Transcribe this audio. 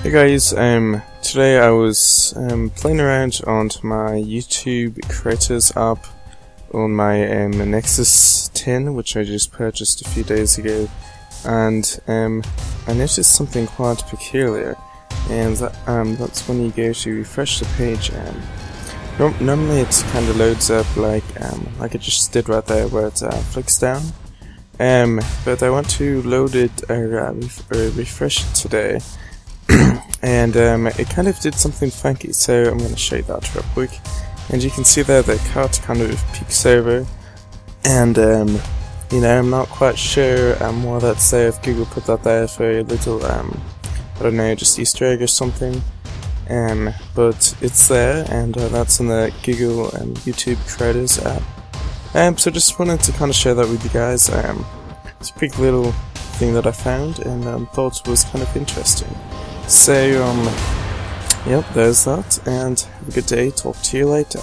Hey guys, um, today I was um, playing around on my YouTube Creators app on my um, Nexus 10, which I just purchased a few days ago, and um, I noticed something quite peculiar, and that, um, that's when you go to refresh the page. Um, normally it kind of loads up like um, like it just did right there where it uh, flicks down. Um, but I want to load it or, uh, ref refresh it today and um, it kind of did something funky, so I'm going to show you that real quick. And you can see there the cut kind of peeks over, and um, you know, I'm not quite sure um, why that's there, if Google put that there for a little, um, I don't know, just Easter egg or something. Um, but it's there, and uh, that's in the Google um, YouTube Creators app. Um, so just wanted to kind of share that with you guys. Um, it's a quick little thing that I found, and um, thought was kind of interesting. So, um, yep, there's that, and have a good day, talk to you later.